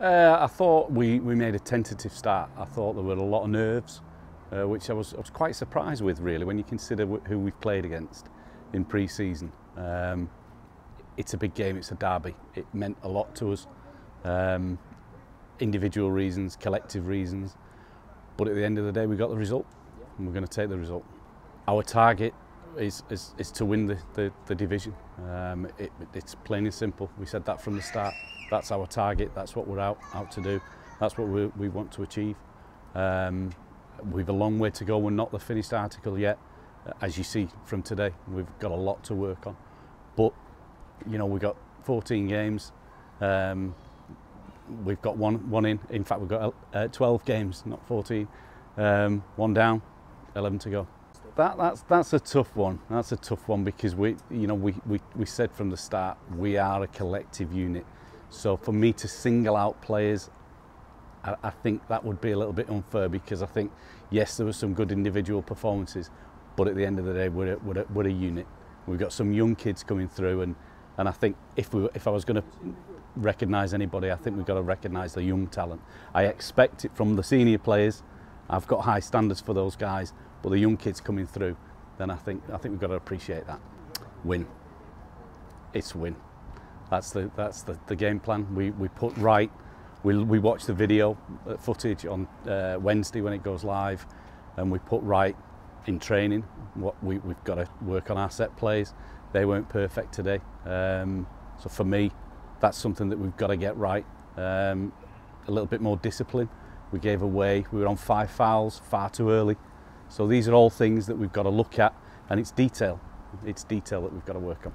Uh, I thought we, we made a tentative start. I thought there were a lot of nerves, uh, which I was, I was quite surprised with, really, when you consider who we've played against in pre-season. Um, it's a big game, it's a derby. It meant a lot to us. Um, individual reasons, collective reasons. But at the end of the day, we got the result, and we're going to take the result. Our target is, is, is to win the, the, the division. Um, it, it's plain and simple. We said that from the start. That's our target. That's what we're out, out to do. That's what we, we want to achieve. Um, we've a long way to go. We're not the finished article yet. Uh, as you see from today, we've got a lot to work on. But, you know, we've got 14 games. Um, we've got one, one in. In fact, we've got uh, 12 games, not 14. Um, one down, 11 to go. That, that's, that's a tough one. That's a tough one because we, you know, we, we, we said from the start, we are a collective unit. So for me to single out players, I, I think that would be a little bit unfair because I think, yes, there were some good individual performances, but at the end of the day, we're a, we're a, we're a unit. We've got some young kids coming through and, and I think if, we, if I was going to recognise anybody, I think we've got to recognise the young talent. I expect it from the senior players, I've got high standards for those guys, but the young kids coming through, then I think I think we've got to appreciate that. Win. It's win. That's the that's the, the game plan. We we put right. We we watch the video uh, footage on uh, Wednesday when it goes live, and we put right in training. What we we've got to work on our set plays. They weren't perfect today. Um, so for me, that's something that we've got to get right. Um, a little bit more discipline. we gave away. We were on five fouls far too early. So these are all things that we've got to look at and it's detail. It's detail that we've got to work on.